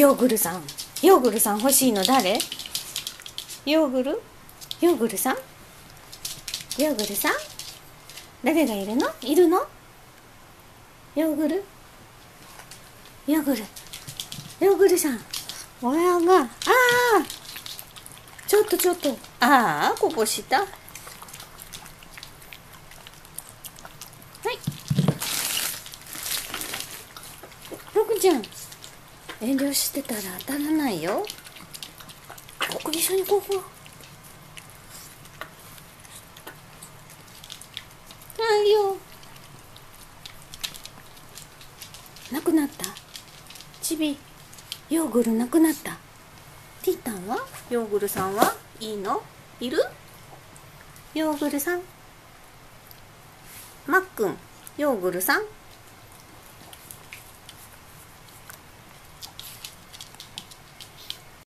ヨーグルさん。ヨーグルさん欲しいの誰？ヨーグル？ヨーグルさん？ヨーグルさん？誰がいるの？いるの？ヨーグル？ヨーグル。ヨーグルさん。親が。ああちょっとちょっと。ああこぼしたはい。ロクちゃん遠慮してたら当たらないよ。ここ一緒にここはいよ。なくなった？チビヨーグルなくなった？ティッタンは？ヨーグルさんは？いいの？いる？ヨーグルさん。マックンヨーグルさん